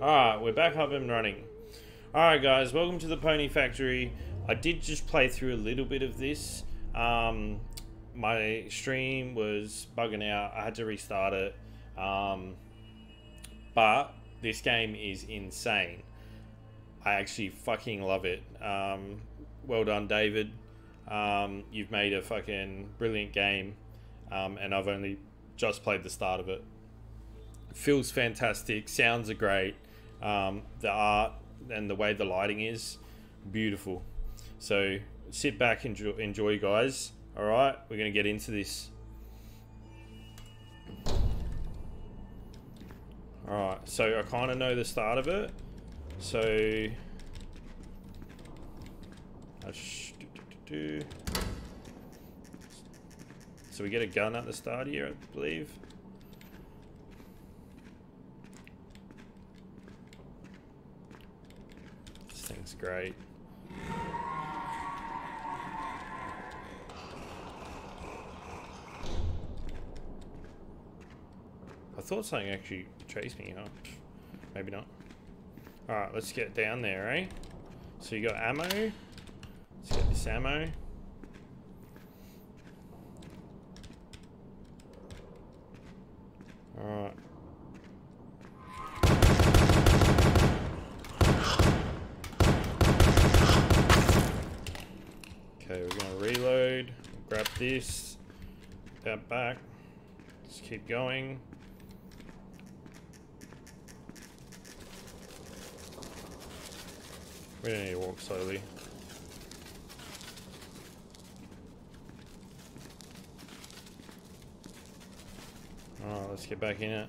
Alright, we're back up and running. Alright guys, welcome to the Pony Factory. I did just play through a little bit of this. Um, my stream was bugging out. I had to restart it. Um, but this game is insane. I actually fucking love it. Um, well done, David. Um, you've made a fucking brilliant game. Um, and I've only just played the start of it feels fantastic. Sounds are great. Um, the art and the way the lighting is beautiful. So sit back and enjoy, enjoy guys. All right, we're gonna get into this. All right, so I kind of know the start of it. So, so we get a gun at the start here, I believe. Thing's great. I thought something actually chased me, huh? Maybe not. Alright, let's get down there, eh? So you got ammo. Let's get this ammo. This, that back, just keep going. We don't need to walk slowly. Alright, let's get back in it.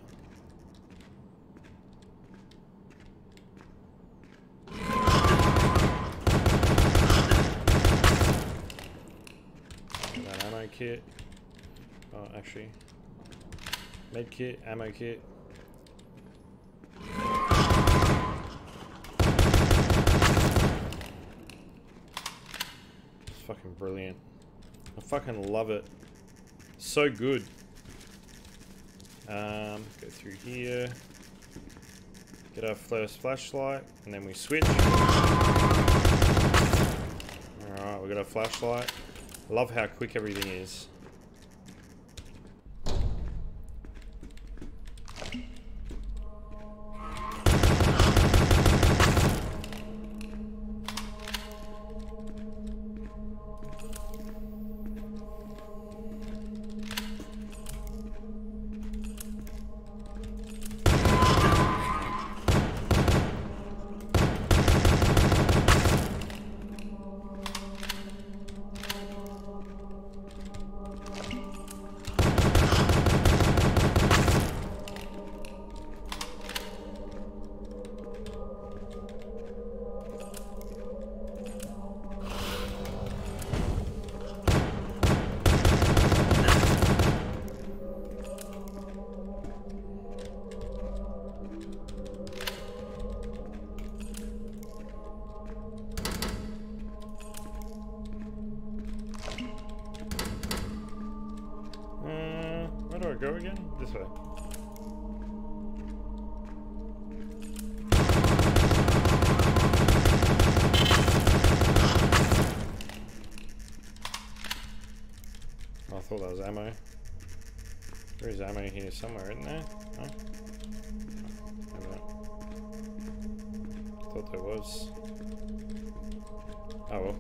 Kit. Oh, actually. Med kit, ammo kit. It's fucking brilliant. I fucking love it. So good. Um, go through here. Get our first flashlight, and then we switch. Alright, we got our flashlight. Love how quick everything is. This way. Oh, I thought that was ammo. There is ammo here somewhere, isn't there? Huh? Thought there was. Oh well.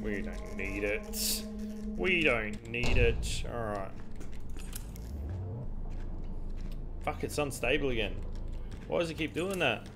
We don't need it. We don't need it. Alright. Fuck, it's unstable again. Why does it keep doing that?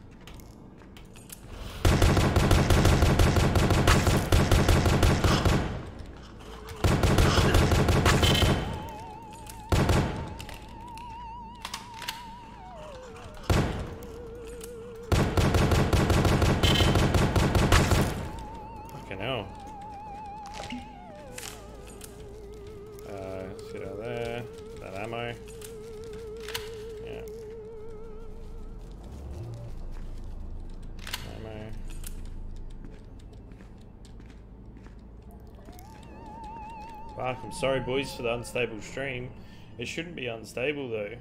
I'm sorry boys for the unstable stream. It shouldn't be unstable though.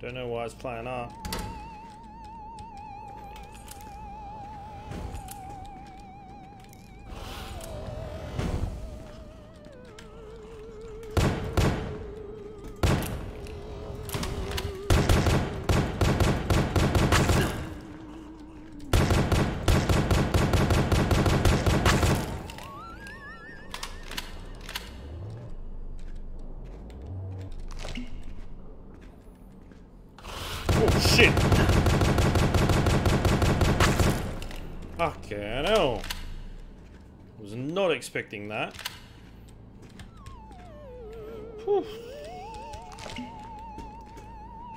Don't know why it's playing up. Fucking hell. Was not expecting that.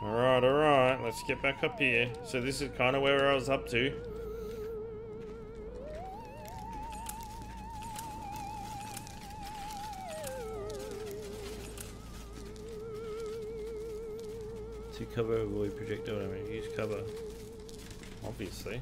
Alright, alright. Let's get back up here. So this is kind of where I was up to. To cover, avoid projectile damage. Use cover. Obviously.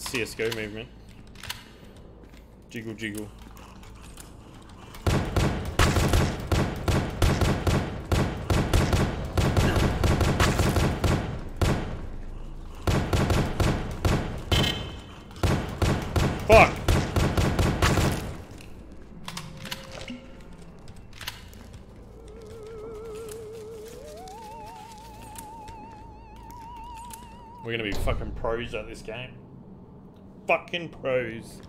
CSGO movement. Jiggle jiggle. Fuck! We're gonna be fucking pros at this game. Fucking pros.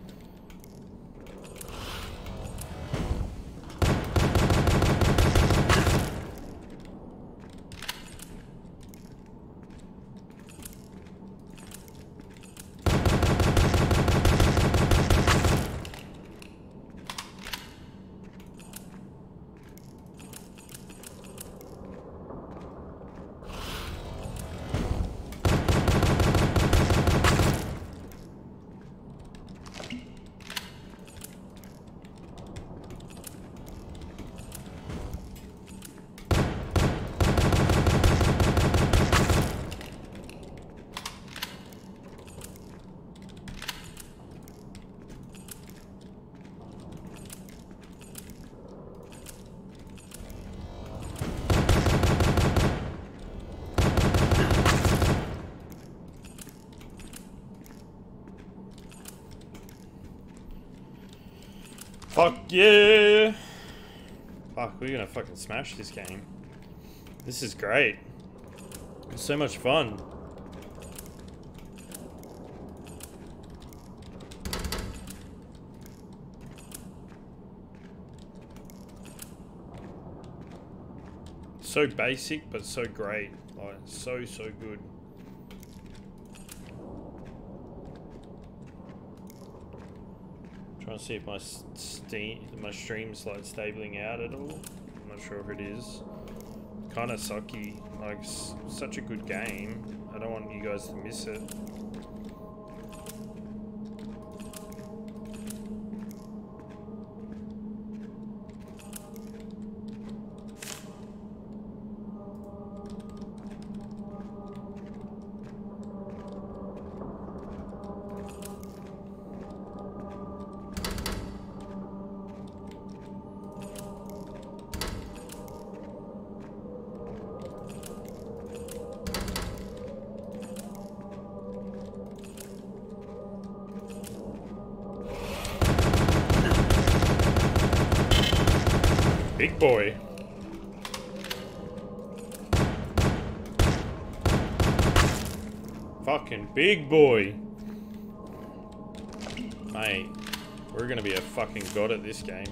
Yeah! Fuck, we're gonna fucking smash this game. This is great. It's so much fun. So basic, but so great. Like, so, so good. Trying to see if my steam, my stream's like stabling out at all. I'm not sure if it is. Kind of sucky. Like such a good game. I don't want you guys to miss it. Big boy. Mate, we're gonna be a fucking god at this game.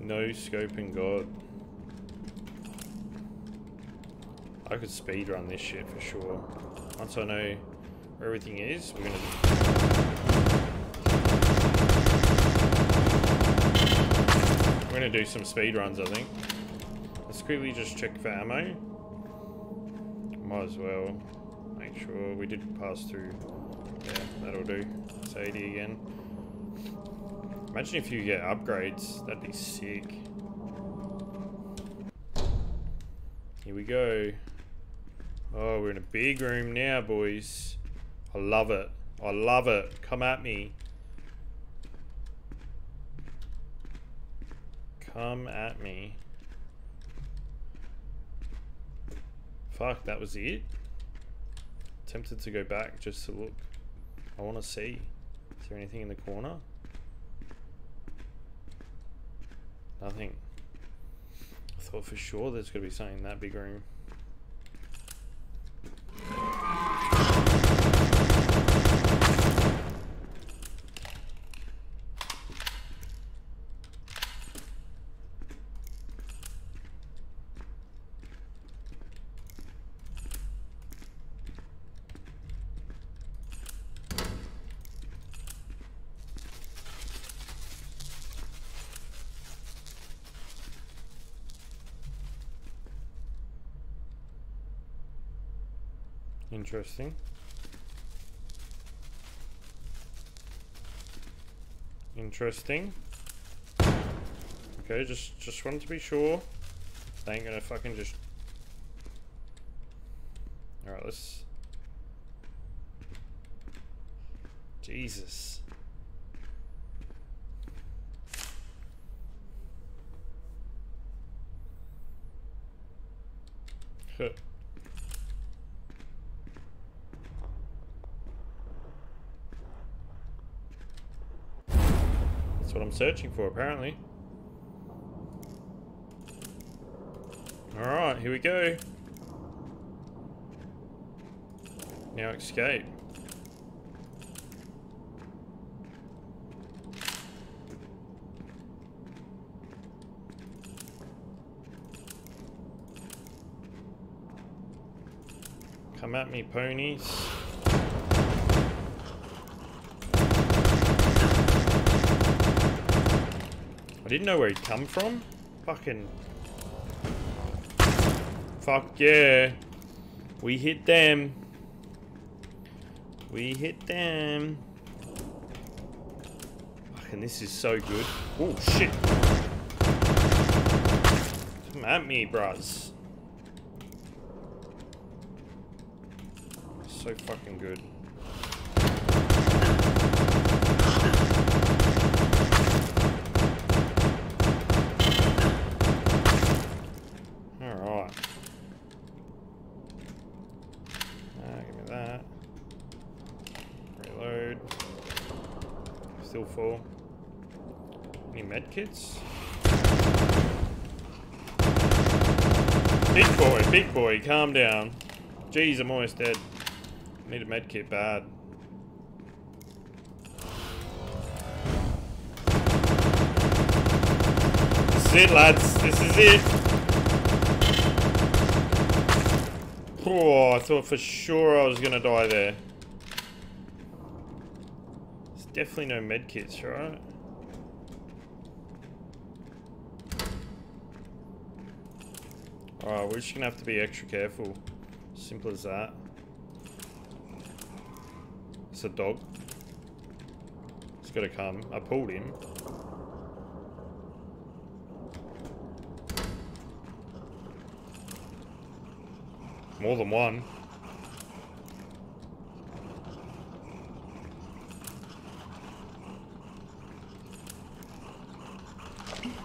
No scoping god. I could speed run this shit for sure. Once I know where everything is, we're gonna We're gonna do some speed runs, I think. Quickly just check for ammo. Might as well make sure we did pass through. Yeah, that'll do. It's 80 again. Imagine if you get upgrades, that'd be sick. Here we go. Oh, we're in a big room now, boys. I love it. I love it. Come at me. Come at me. Fuck, that was it? Tempted to go back just to look. I want to see. Is there anything in the corner? Nothing. I thought for sure there's going to be something in that big room. Interesting. Interesting. Okay, just just wanted to be sure. They ain't gonna fucking just. All right, let's. Jesus. Huh. Searching for, apparently. Alright, here we go. Now escape. Come at me, ponies. I didn't know where he'd come from. Fucking... Fuck yeah. We hit them. We hit them. Fucking this is so good. Oh shit. Come at me, bruz. So fucking good. Full. Any medkits? Big boy, big boy, calm down. Jeez, I'm almost dead. Need a medkit bad. This is it, lads. This is it. Oh, I thought for sure I was gonna die there. Definitely no medkits, right? Alright, we're just gonna have to be extra careful. Simple as that. It's a dog. It's gotta come. I pulled him. More than one.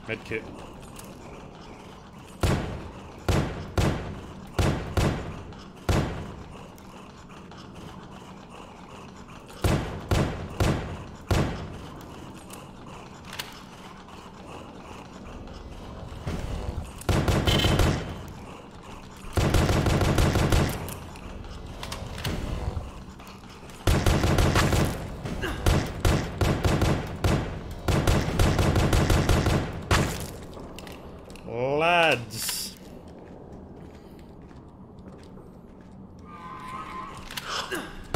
Medkit. lads.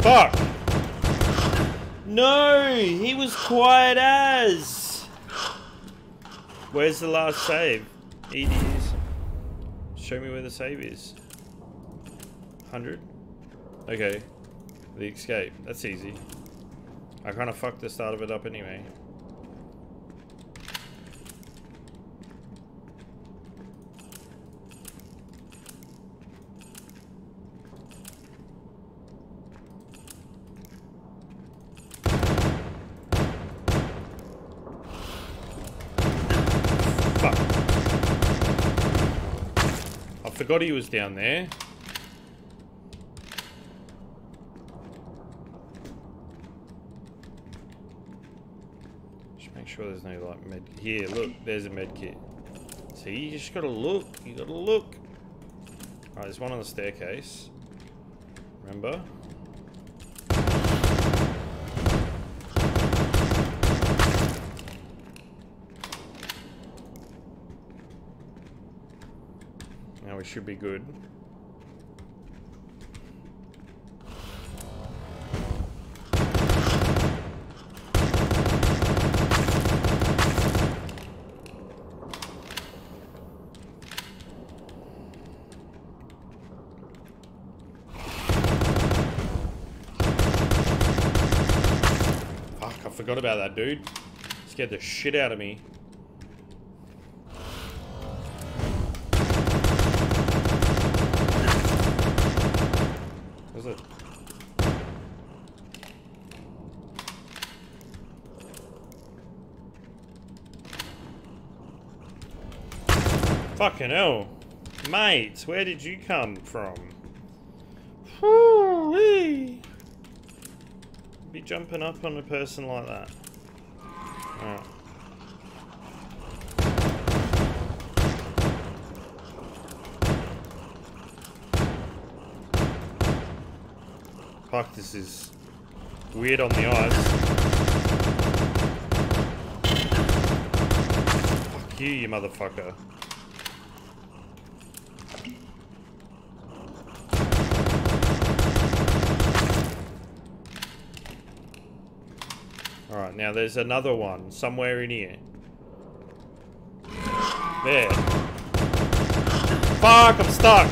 Fuck! No! He was quiet as! Where's the last save? EDs. Show me where the save is. 100? Okay. The escape. That's easy. I kind of fucked the start of it up anyway. forgot he was down there. Just make sure there's no, like, med... Here, look, there's a med kit. See, you just gotta look. You gotta look. Alright, there's one on the staircase. Remember? Now we should be good. Fuck, I forgot about that dude. Scared the shit out of me. Fucking hell. Mate, where did you come from? Whoo-wee. Be jumping up on a person like that. Alright. Fuck, this is weird on the eyes. Fuck you, you motherfucker. Alright, now there's another one somewhere in here. There. Fuck, I'm stuck!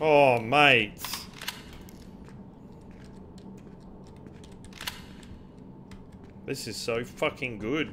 Oh, mate. This is so fucking good.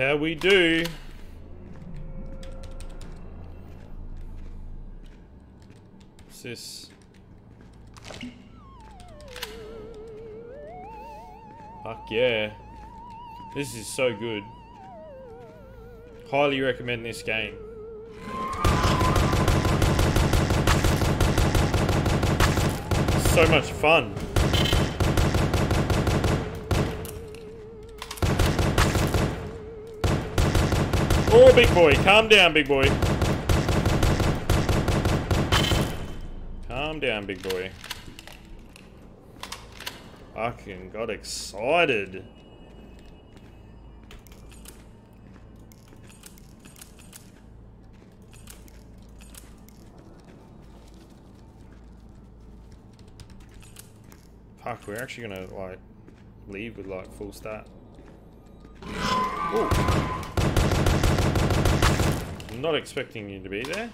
How we do. What's this? Fuck yeah. This is so good. Highly recommend this game. So much fun. Oh, big boy. Calm down, big boy. Calm down, big boy. Fucking got excited. Fuck, we're actually gonna like leave with like full stat. Ooh. Not expecting you to be there.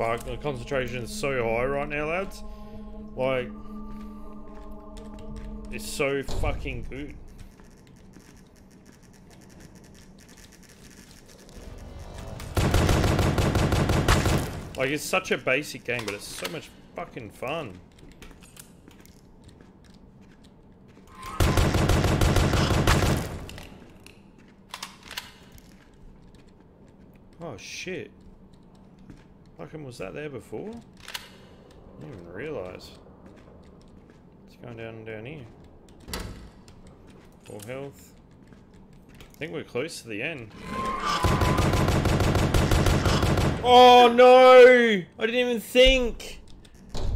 Fuck, the concentration is so high right now, lads. Like, it's so fucking good. Like, it's such a basic game, but it's so much fucking fun. Oh shit. Fucking was that there before? I didn't even realise. It's going down and down here. Full health. I think we're close to the end. Oh no! I didn't even think!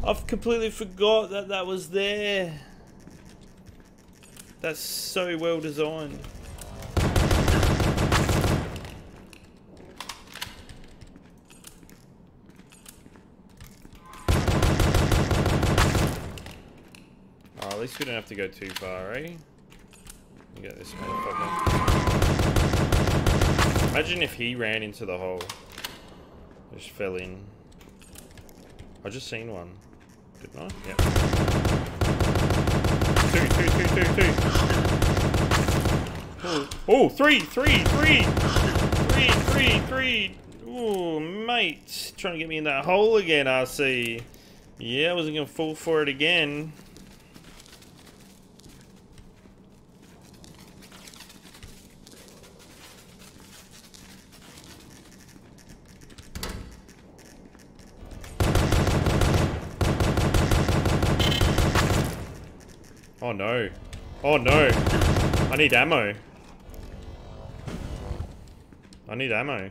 I've completely forgot that that was there. That's so well designed. Oh, least we don't have to go too far, eh? Get this motherfucker. Imagine if he ran into the hole. Just fell in. I just seen one. Didn't I? Yep. Two, two, two, two, two. Oh, oh three, three, three. Three, three, three. Ooh, mate. Trying to get me in that hole again, I see. Yeah, I wasn't going to fall for it again. No. Oh no. I need ammo. I need ammo.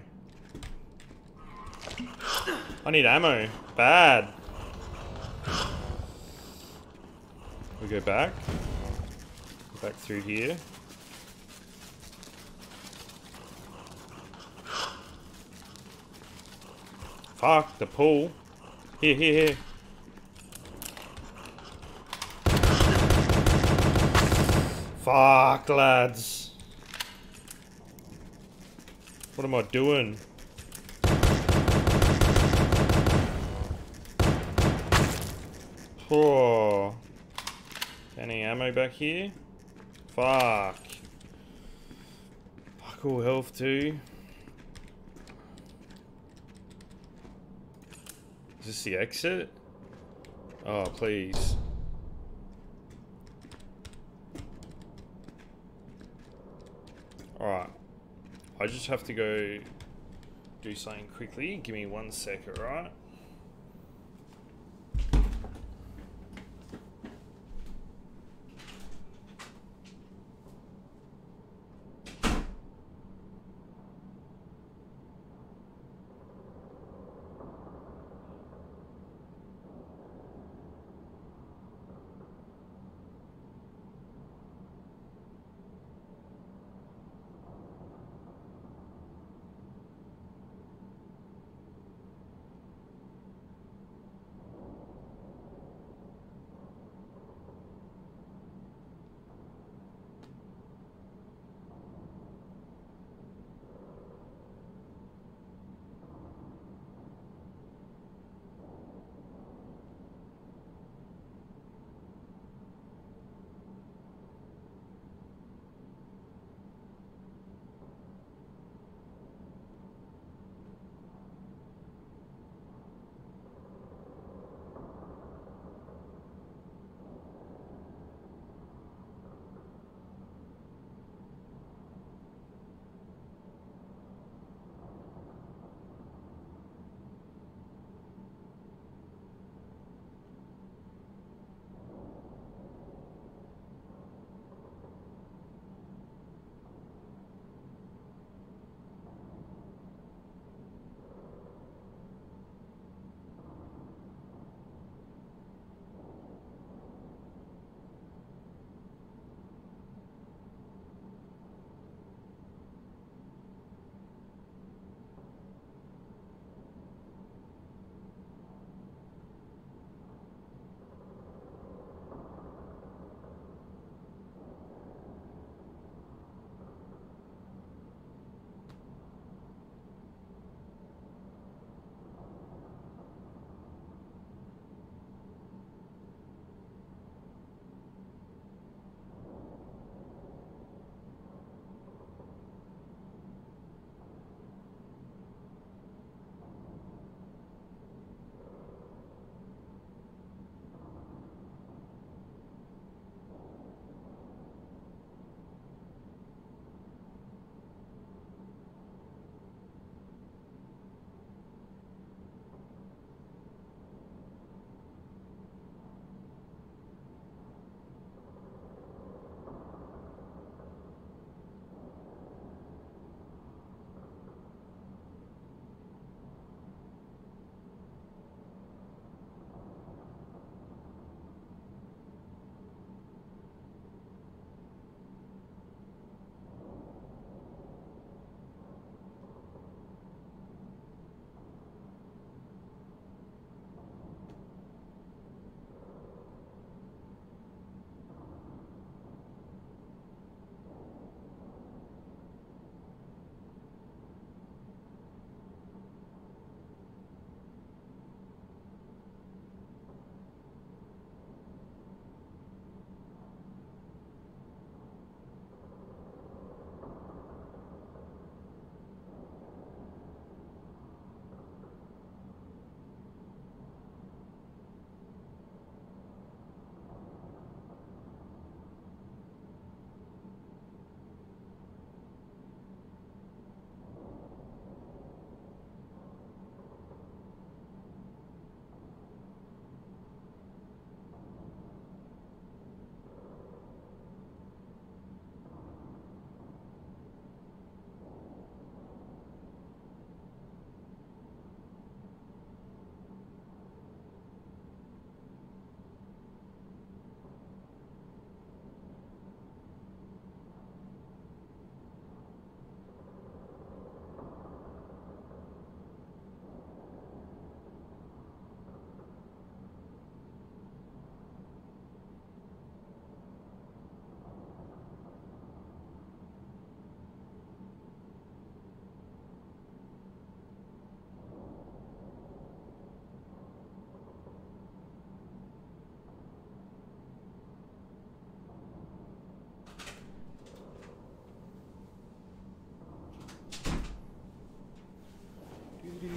I need ammo. Bad. We go back. Back through here. Fuck, the pool. Here, here, here. Fuck, lads. What am I doing? Oh. Any ammo back here? Fuck. Fuck all health too. Is this the exit? Oh, please. Alright. I just have to go do something quickly. Give me one sec, alright?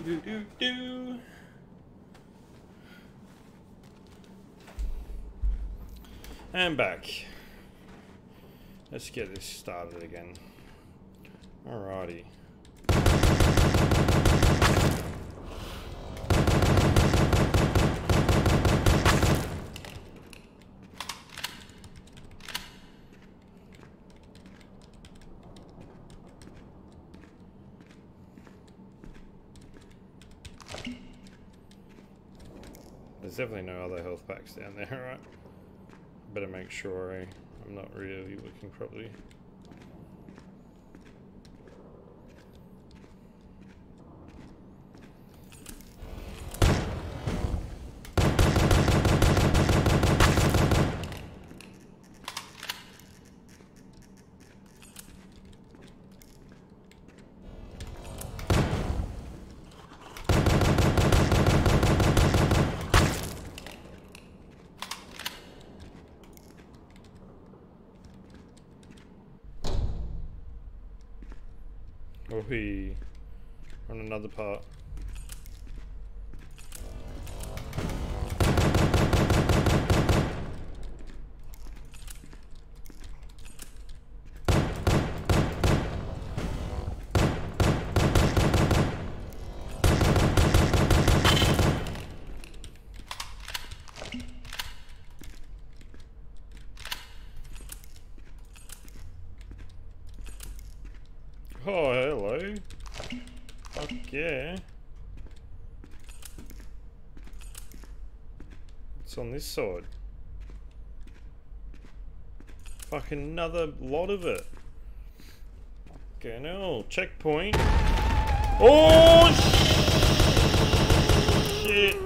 Do. And back. Let's get this started again. Alrighty. There's definitely no other health packs down there, right? Better make sure I, I'm not really looking properly. Or we on another part. Oh, hello. Yeah. What's on this side? Fuck another lot of it. Okay, no. Checkpoint. Oh, shit.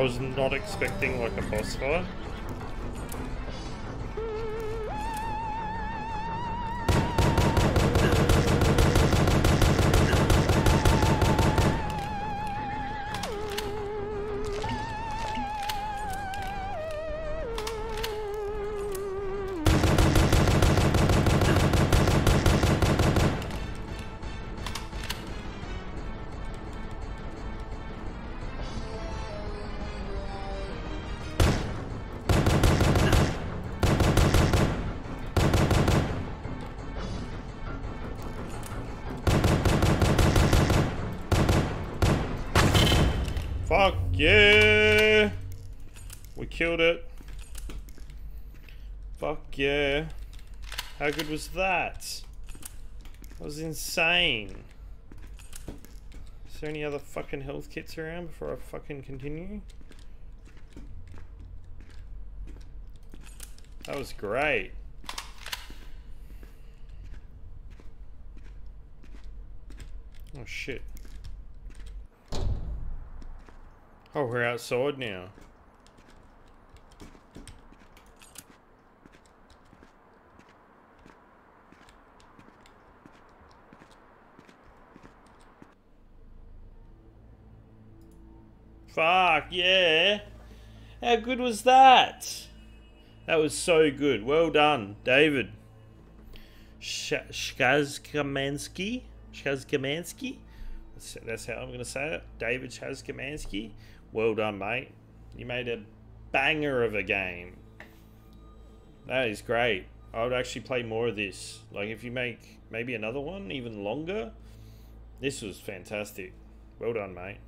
I was not expecting like a boss fight. How good was that? That was insane. Is there any other fucking health kits around before I fucking continue? That was great. Oh shit. Oh, we're outside now. Fuck, yeah. How good was that? That was so good. Well done, David. Sh Shkazkamansky? Shkazkamansky? That's, that's how I'm going to say it. David Shazkamansky. Well done, mate. You made a banger of a game. That is great. I would actually play more of this. Like, if you make maybe another one, even longer, this was fantastic. Well done, mate.